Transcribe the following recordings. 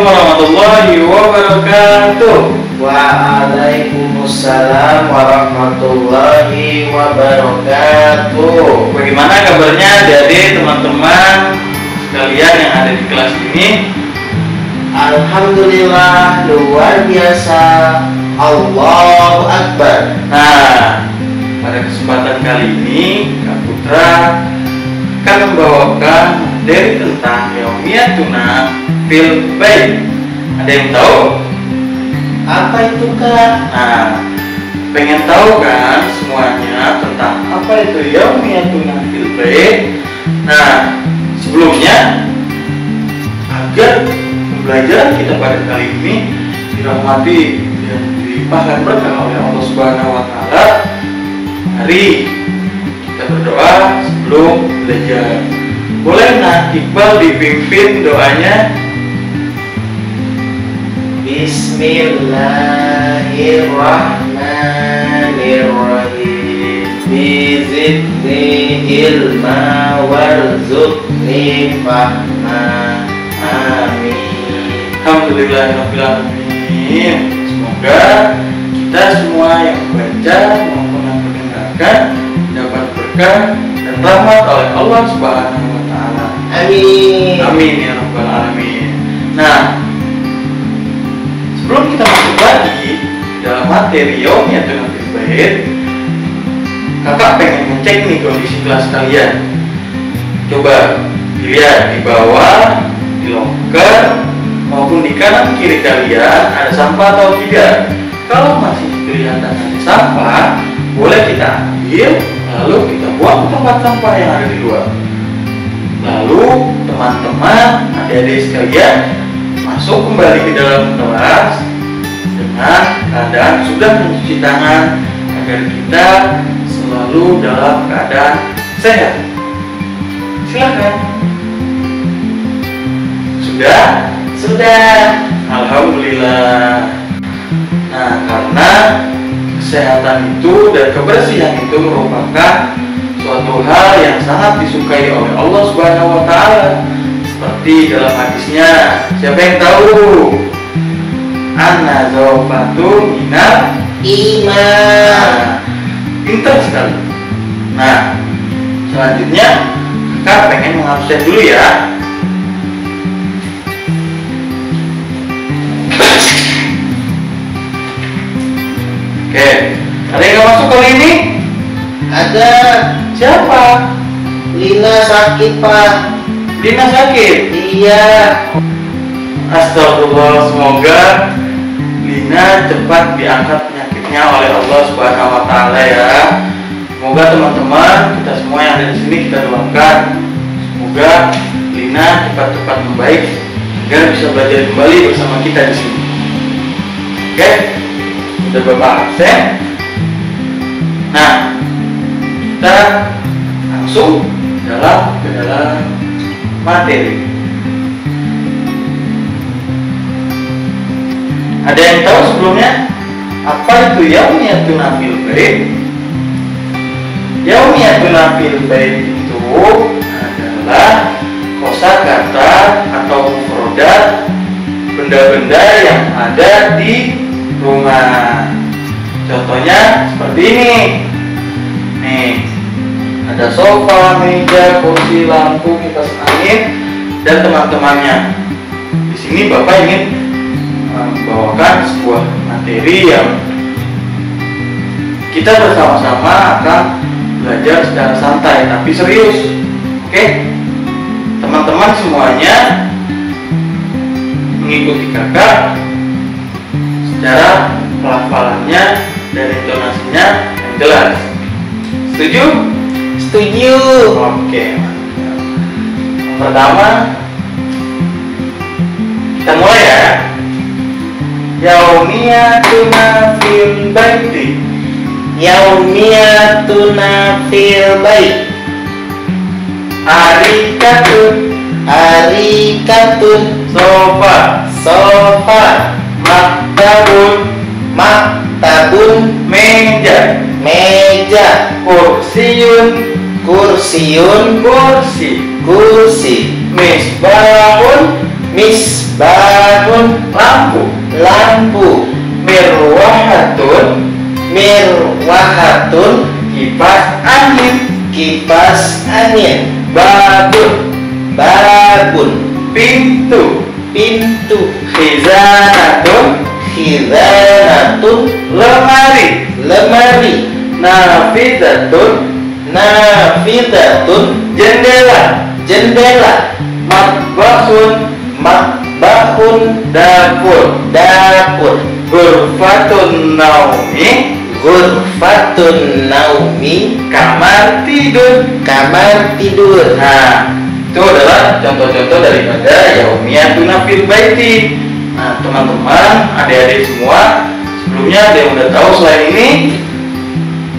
warahmatullahi wabarakatuh. Waalaikumsalam warahmatullahi wabarakatuh. Bagaimana kabarnya dari teman-teman sekalian yang ada di kelas ini? Alhamdulillah luar biasa. Allahu Akbar. Nah, pada kesempatan kali ini Kak Putra akan membawakan materi tentang Yaumiyatuna fil Bait. Ada yang tahu? Apa itu kak? Nah, pengen tahu kan semuanya tentang apa itu Yaumiyatuna fil Bait? Nah, sebelumnya agar pembelajaran kita pada kali ini dirahmati dan dilimpahkan berkah oleh Allah Subhanahu wa taala. Mari kita berdoa sebelum belajar. Boleh nak Iqbal dipimpin doanya? Bismillahirrahmanirrahim. Bizidni ilma warzuqni fahma. Amin. Alhamdulillahirrahmanirrahim Semoga kita semua yang membaca maupun yang mendengarkan dapat berkah dan rahmat oleh Allah Subhanahu. Amin. Amin ya rabbal alamin. Nah, sebelum kita masuk lagi dalam materi Yaumiyatun Fil Bait, kakak pengen ngecek nih kondisi kelas kalian. Coba dilihat di bawah, di loker, maupun di kanan kiri kalian ada sampah atau tidak. Kalau masih kelihatan ada sampah, boleh kita ambil, lalu kita buang ke tempat sampah yang ada di luar. Lalu teman-teman, adik-adik sekalian masuk kembali ke dalam kelas dengan keadaan sudah mencuci tangan agar kita selalu dalam keadaan sehat. Silakan. Sudah? Sudah. Alhamdulillah. Nah, karena kesehatan itu dan kebersihan itu merupakan suatu hal yang sangat disukai oleh Allah Subhanahu wa taala. Seperti dalam hadisnya, siapa yang tahu? Anna zawfatu minal Iman. Pinter sekali. Nah, selanjutnya kakak pengen mengabsen dulu ya. Oke, ada yang nggak masuk kali ini? Ada Siapa? Lina sakit pak. Dina sakit. Iya. Astagfirullah, semoga Lina cepat diangkat penyakitnya oleh Allah Subhanahu wa taala ya. Semoga teman-teman kita semua yang ada di sini kita doakan semoga Lina cepat-cepat membaik agar bisa belajar kembali bersama kita di sini. Oke? Sudah Bapak absen. Nah, kita langsung dalam ke dalam materi. Ada yang tahu sebelumnya apa itu yaumiyatun fil bait? Yaumiyatun fil bait itu adalah kosakata atau mufrodat benda-benda yang ada di rumah. Contohnya seperti ini. Nih, ada sofa, meja, kursi, lampu, kipas angin, dan teman-temannya. Di sini Bapak ingin membawakan sebuah materi yang kita bersama-sama akan belajar secara santai tapi serius. Oke? Teman-teman semuanya mengikuti kakak secara pelafalannya dan intonasinya yang jelas. Setuju? Setuju. Oke. Yang Pertama kita mulai ya. Yaumiyatuna fil baiti. Yaumiyatuna fil bait. Arikatun Arikatun sofa sofa maktabun maktabun meja meja kursiun kursiun kursi. kursi. Misbahun misbah Misbahun lampu lampu. Mirwahatun Mirwahatun. Kipas angin kipas angin. Babun Babun. Pintu pintu. Khizanatun Khizanatun lemari. Lemari. Nafidatun Nafidatun jendela. Jendela. Matbahun Makbahun dapur dapur Gurfatun naumi. Ghurfatun naumi. Kamar tidur. Kamar tidur. Nah, itu adalah contoh-contoh daripada yaumiyah tunafil baiti. Nah, teman-teman, adik-adik semua, sebelumnya ada yang udah tahu selain ini?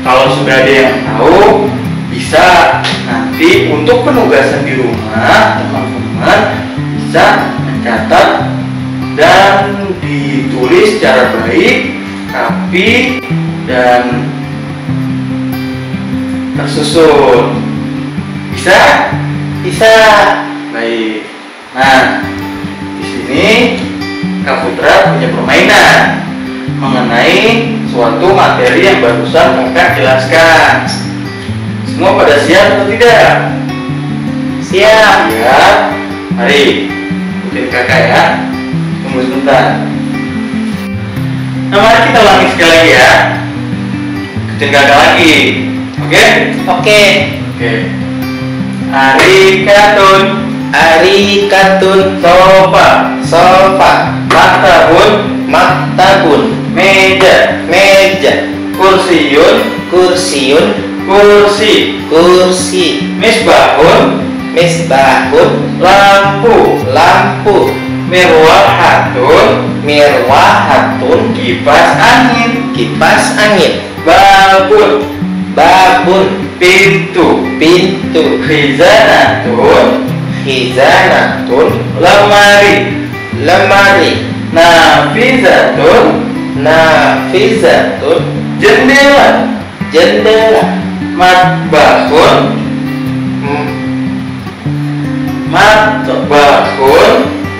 Kalau sudah ada yang tahu, bisa nanti untuk penugasan di rumah, teman-teman bisa mencatat dan ditulis secara baik, rapi, dan tersusun. Bisa? bisa Baik. Nah, di sini Kak Putra punya permainan mengenai suatu materi yang barusan kakak jelaskan. Semua pada siap atau tidak? siap Siap. Mari, ikutin kakak ya. Tunggu sebentar. Nah, mari kita ulangi sekali lagi ya. Ikutin kakak lagi. Oke? oke Oke. Arikatun arikatun sofa. Sofa. Maktabun maktabun. Meja. Meja. Kursiun. Kursiun. Kursi. Kursi. Misbahun. Misbahun. Lampu. Lampu. Mirwahatun. Mirwahatun. Kipas angin. Kipas angin. Babun. Babun. Pintu. Pintu. Khizanatun hizanatun lemari lemari nafizatun nafizatun jendela jendela matbahun m- matbahun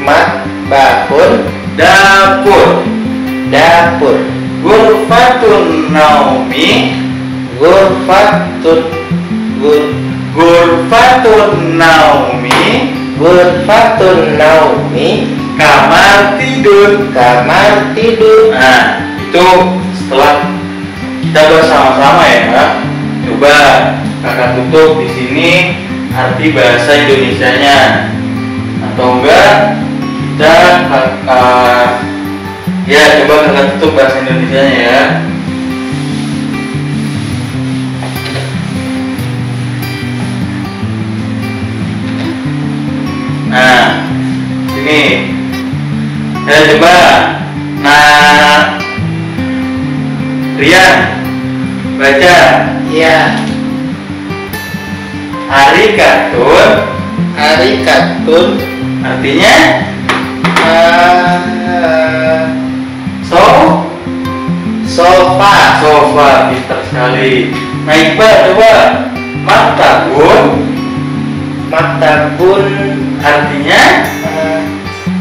matbahun dapur dapur Gurfatun naumi ghurfatun gur Gurfatun naumi ghurfatun naumi Kamar tidur kamar tidur. Nah itu setelah kita bersama-sama ya Coba kakak tutup di sini arti bahasa Indonesianya. Atau enggak kita uh, ya coba kakak tutup bahasa Indonesianya ya sini. Ya coba. Nah, Rian, baca. ya Hari kartun arikatun. Artinya? Uh, so? Sofa. Sofa pintar sekali. Nah Iqbal coba. Maktabun. Maktabun. Artinya? uh,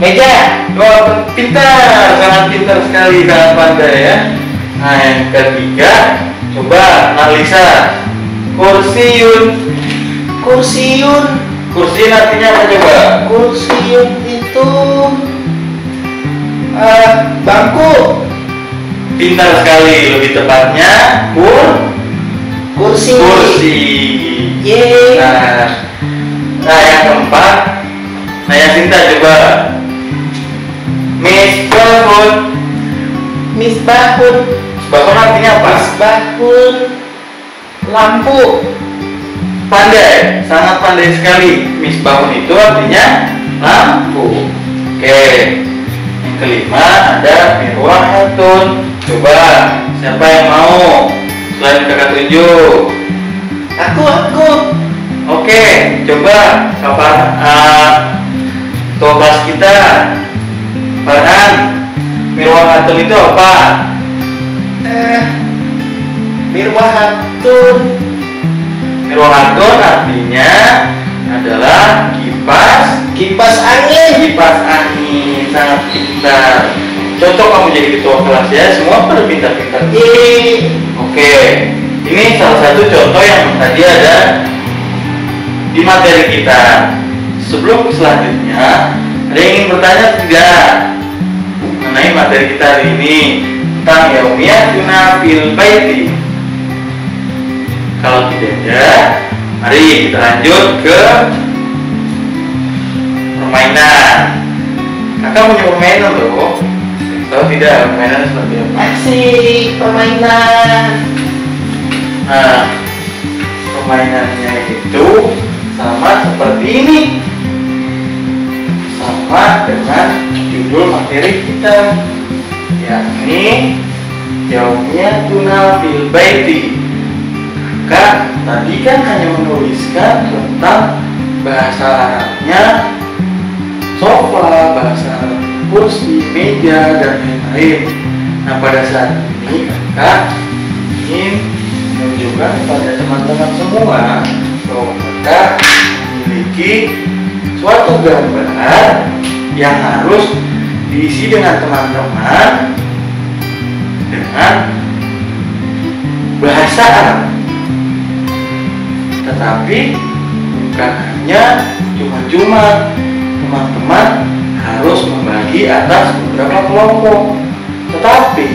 meja oh pintar sangat pintar sekali sangat pandai ya. Nah yang ketiga coba analisa kursiun kursiun kursiun artinya apa coba? kursiun itu uh, bangku Pintar sekali lebih tepatnya kur kursi kursi. Yeay. Nah, nah yang keempat, nah yang Sinta coba. Misbahun. misbahun Misbahun artinya apa? misbahun lampu Pandai, sangat pandai sekali. Misbahun itu artinya lampu. Oke. Yang kelima ada mirwahatun. Coba siapa yang mau? Selain kakak tunjuk. aku aku Oke, coba kapan uh, kelas kita Farhan Mirwahatun itu apa? eh mirwahatun Mirwahatun artinya adalah kipas kipas angin kipas angin. sangat pintar. Cocok kamu jadi ketua kelas ya, semua pada pintar-pintar. Yeay. Oke, ini salah satu contoh yang tadi ada di materi kita. Sebelum selanjutnya, ada yang ingin bertanya tidak mengenai materi kita hari ini tentang yaumiyatuna fil baiti? Kalau tidak ada, mari kita lanjut ke permainan. Kakak punya permainan loh. Tahu tidak permainan seperti apa? Asik permainan. Nah, permainannya itu sama seperti ini. Sama dengan judul materi kita yakni jauhnya tuna fil baiti. Kak, tadi kan hanya menuliskan tentang bahasa Arabnya sofa, bahasa kursi, meja, dan lain-lain. Nah, pada saat ini kakak ingin menunjukkan kepada teman-teman semua bahwa mereka memiliki suatu gambar yang harus diisi dengan teman-teman dengan bahasa Arab tetapi bukan hanya cuma-cuma teman-teman harus membagi atas beberapa kelompok tetapi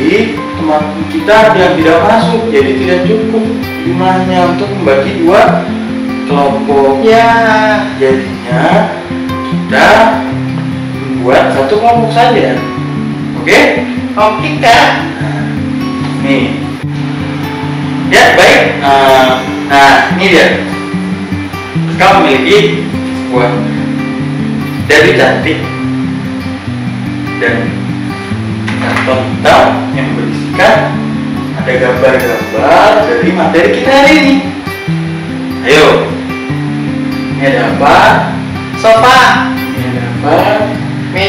teman kita yang tidak masuk jadi tidak cukup jumlahnya untuk membagi dua kelompok Ya. jadinya kita membuat satu kelompok saja. Oke? Oke kak. Nah, nih. Ya baik. Nah, nah ini dia. Kau memiliki sebuah dari cantik dan karton hitam yang berisikan ada gambar-gambar dari materi kita hari ini. Ayo. Ini ada apa? Sofa, ini ada apa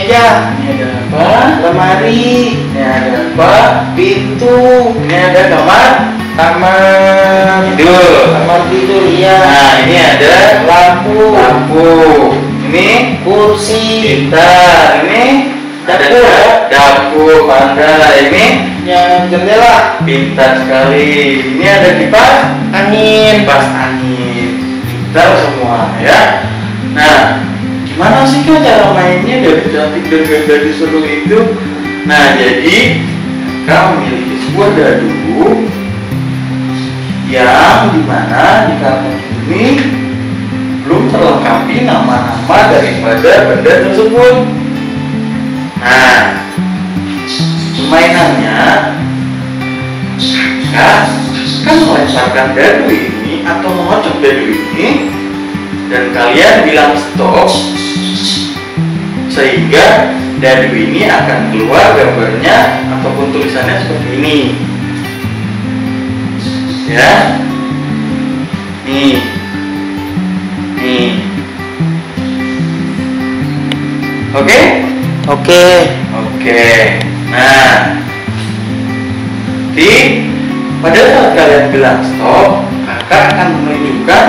meja, ini ada apa lemari, ini ada apa pintu, ini ada kamar kamar tidur. Kamar tidur iya. nah ini ada Lampu, lampu. Ini kursi, gitar ini ada Dapur. dapur pandai ini yang jendela, pintar sekali. Ini ada kipas. Angin. kipas angin. Pintar semua ya. Nah gimana sih kan cara mainnya? Dari cantik dan gadis seru itu. Nah jadi kamu memiliki sebuah dadu yang di mana di karton ini belum terlengkapi nama-nama daripada benda tersebut. Nah permainannya kak kan melemparkan dadu ini atau mengocok dadu ini dan kalian bilang stop sehingga dadu ini akan keluar gambarnya ataupun tulisannya seperti ini. Ya. Nih. Nih. Oke? Oke. oke. Nah. Di pada saat kalian bilang stop kakak akan menunjukkan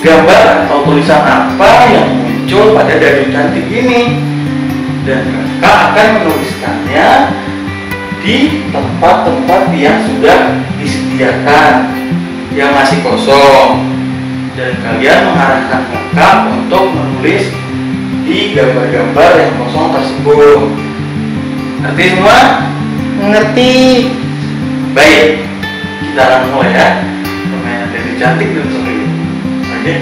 gambar atau tulisan apa yang muncul pada dadu cantik ini dan kakak akan menuliskannya di tempat-tempat yang sudah disediakan yang masih kosong dan kalian mengarahkan kakak untuk menulis di gambar-gambar yang kosong tersebut ngerti semua? Ngerti. baik kita akan mulai ya permainan dari cantik dan seru oke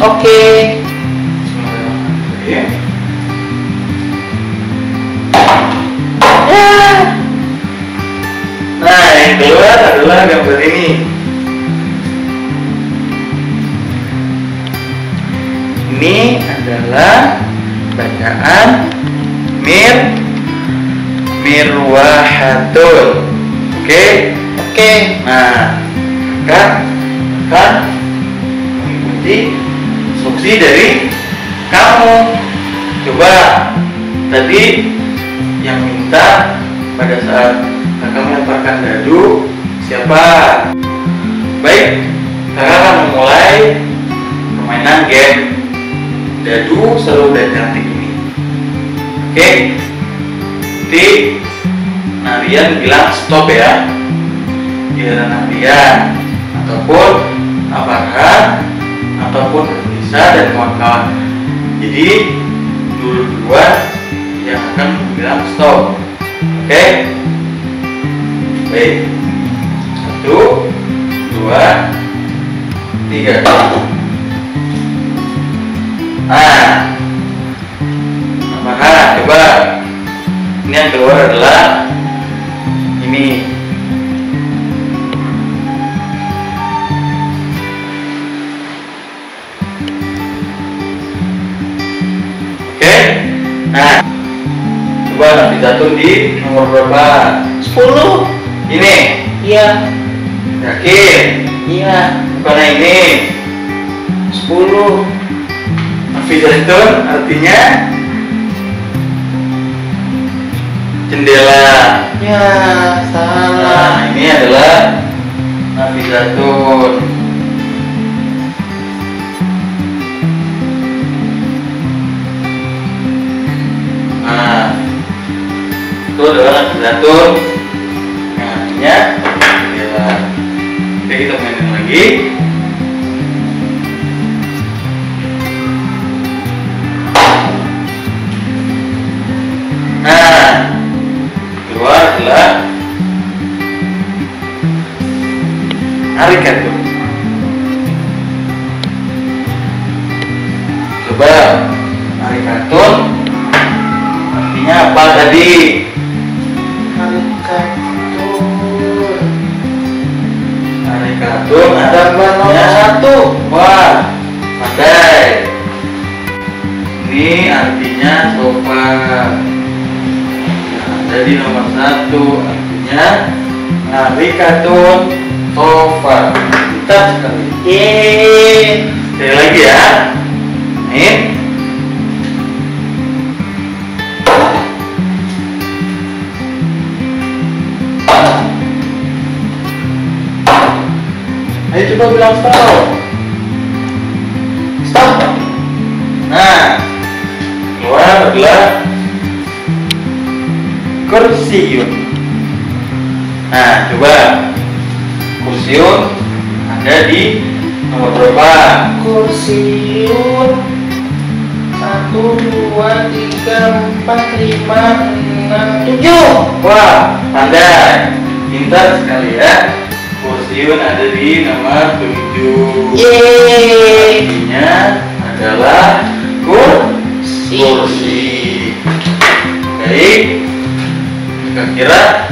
Oke. Bismillahirrahmanirrahim. Nah, yang keluar adalah gambar ini. Ini adalah bacaan mir mirwahatun. Oke. Oke. Nah, kan kan mengikuti instruksi dari kamu. Coba tadi yang minta pada saat kakak melemparkan dadu siapa? Baik, kakak akan memulai permainan game dadu seru dan cantik ini. Oke, nanti Narian bilang stop ya. Giliran Narian ataupun Abarhan ataupun Lisa dan kawan-kawan. Jadi dua yang akan bilang stop. Oke? Baik. Satu, dua, tiga. Nah, Abarhan coba. Ini yang keluar adalah jatuh di nomor berapa? 10 Ini. Iya Yakin? Iya Bukan ini. 10 Navigator artinya jendela. Ya salah Nah, ini adalah navigator. Nah, adalah Gambar nomor artinya satu Wah, pandai. Ini artinya sofa. Nah, jadi nomor satu artinya Arigato sofa. Mantap sekali. Yeay Sekali lagi ya. Nih. Coba bilang stop. Stop Nah, keluar adalah kursiun. Nah, coba. Kursiun ada di nomor berapa? Kursiun. Satu, dua, tiga, empat, lima, enam, tujuh. Wah, pandai, pintar sekali ya. Kursiun ada di nomor 7 Yeay Artinya adalah kursi. kursi. Baik, kira-kira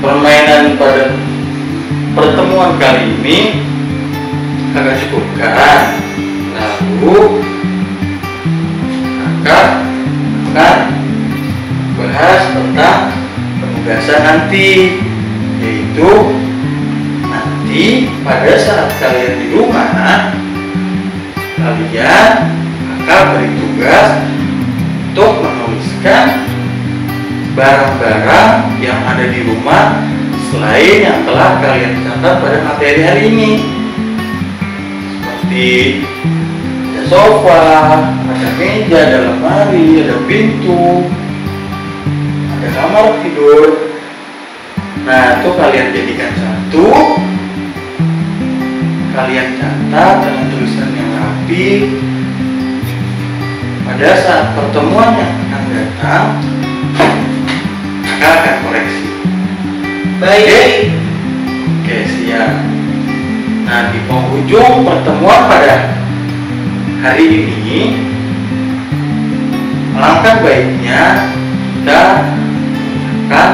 permainan pada pertemuan kali ini kakak cukupkan. Lalu kakak akan bahas tentang penugasan nanti yaitu nanti pada saat kalian di rumah kalian akan beri tugas untuk menuliskan barang-barang yang ada di rumah selain yang telah kalian catat pada materi hari ini seperti ada sofa, ada meja, ada lemari, ada pintu, ada kamar tidur. Nah, itu kalian jadikan satu, kalian catat dengan tulisan yang rapi. Pada saat pertemuan yang akan datang, kakak akan koreksi. Baik Oke, siap. Nah, di penghujung pertemuan pada hari ini, alangkah baiknya kita akan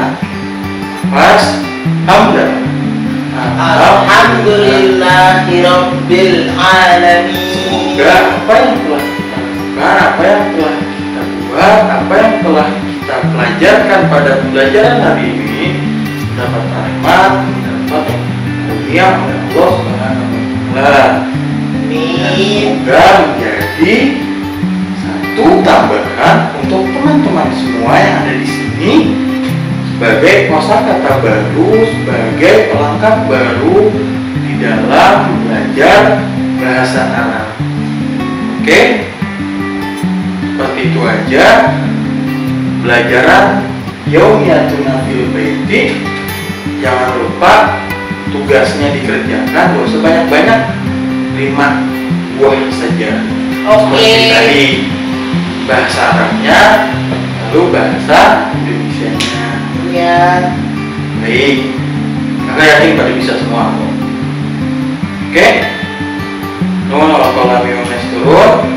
pas hamdan. Alhamdulillahirabbil alamin Semoga apa yang telah kita lakukan, apa yang telah kita buat, apa yang telah kita pelajarkan pada pembelajaran hari ini dapat rahmat, dapat dunia oleh Allah Subhanahu wa taala. Semoga menjadi satu tambahan untuk teman-teman semua yang ada di sini sebagai kosakata baru, sebagai pelengkap baru di dalam belajar bahasa Arab. Oke, seperti itu aja. pelajaran Yaumiyatuna fil baiti jangan lupa tugasnya dikerjakan gak usah banyak-banyak lima buah saja Oke. seperti tadi bahasa Arabnya lalu bahasa Indonesianya Ya. baik. Kakak yakin pada bisa semua? Kok oke Nuhun warahmatullahi wabarakatuh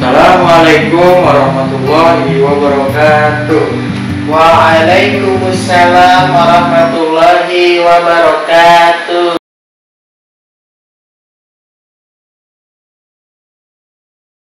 Assalamualaikum warahmatullahi wabarakatuh. Waalaikumsalam warahmatullahi wabarakatuh.